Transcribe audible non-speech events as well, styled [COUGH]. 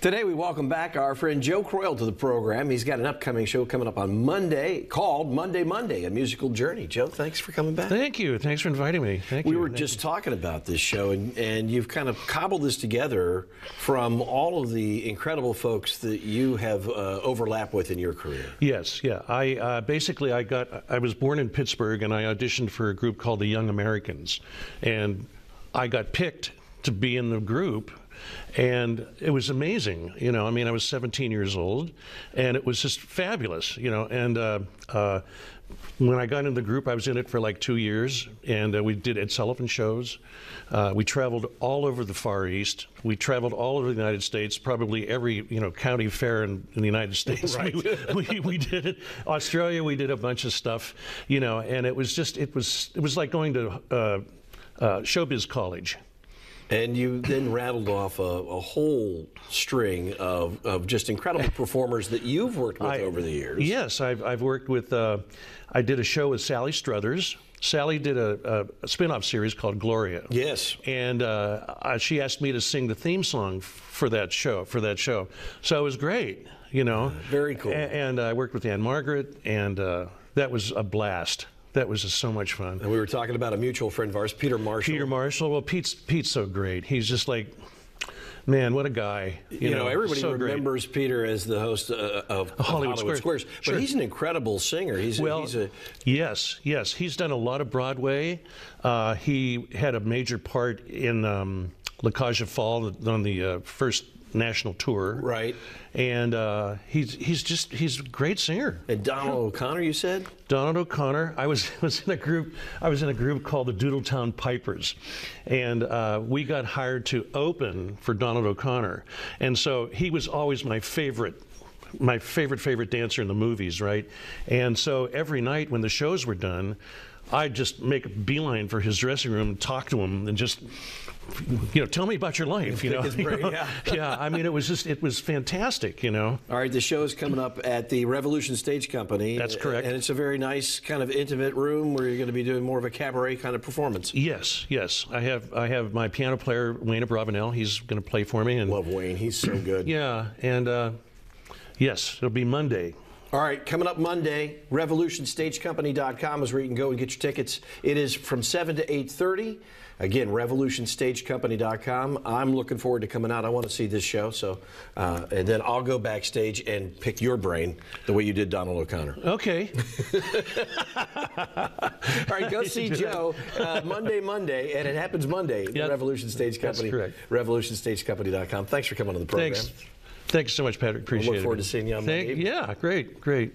Today, we welcome back our friend Joe Croyle to the program. He's got an upcoming show coming up on Monday called Monday Monday, a musical journey. Joe, thanks for coming back. Thank you. Thanks for inviting me. Thank we you. were Thank just talking about this show, and, and you've kind of cobbled this together from all of the incredible folks that you have uh, overlap with in your career. Yes, yeah. I uh, basically I got I was born in Pittsburgh and I auditioned for a group called the Young Americans, and I got picked to be in the group. And it was amazing, you know. I mean, I was 17 years old, and it was just fabulous, you know. And uh, uh, when I got into the group, I was in it for like two years, and uh, we did Ed Sullivan shows. Uh, we traveled all over the Far East. We traveled all over the United States, probably every you know county fair in, in the United [LAUGHS] States. Right. We, we, we did it. Australia, we did a bunch of stuff, you know, and it was just it was it was like going to uh, uh, showbiz college. And you then rattled off a, a whole string of, of just incredible performers that you've worked with I- over the years. Yes, I've, I've worked with, uh, I did a show with Sally Struthers. Sally did a, a, a spin off series called Gloria. Yes. And uh, she asked me to sing the theme song for that show. For that show, so it was great, you know. very cool. A- and I worked with Ann-Margret, and uh, that was a blast. That was just so much fun. And we were talking about a mutual friend of ours, Peter Marshall. Peter Marshall. Well, Pete's Pete's so great. He's just like, man, what a guy. You, You know, everybody so great. remembers Peter as the host uh, of, of Hollywood Hollywood, Squares. Squares, Sure. but he's an incredible singer. He's, a, Well, he's a yes, yes, he's done a lot of Broadway. Uh, he had a major part in um, La Cage Folles on the uh, first national tour. Right. And uh, he's he's just he's a great singer. and Donald O'Connor. You said Donald O'Connor. I was [LAUGHS] was in a group. I was in a group called the Doodletown Pipers, and uh, we got hired to open for Donald O'Connor, and so he was always my favorite. My favorite favorite dancer in the movies, right? And so every night when the shows were done, I'd just make a beeline for his dressing room, talk to him, and just, you know, tell me about your life. You know, his [LAUGHS] brain, You know? yeah. [LAUGHS] yeah. I mean, it was just, it was fantastic. You know. All right, the show is coming up at the Revolution Stage Company. That's correct. And it's a very nice, kind of intimate room where you're going to be doing more of a cabaret kind of performance. Yes, yes. I have I have my piano player Wayne Abravanel. He's going to play for me, and Love Wayne. He's so good. yeah, and uh, yes, it'll be Monday. All right, coming up Monday, revolutionstagecompany.com is where you can go and get your tickets. It is from 7 to 8.30. Again, revolutionstagecompany.com. I'm looking forward to coming out. I want to see this show. So, uh, and then I'll go backstage and pick your brain the way you did Donald O'Connor. Okay. [LAUGHS] [LAUGHS] All right, go see Joe uh, Monday, Monday, and it happens Monday. at Yep. Revolution Stage That's correct. Revolutionstagecompany.com. Thanks for coming on the program. Thanks. Thanks so much, Patrick. Appreciate it. Look forward to seeing you on Thank- Monday. Yeah, great, great.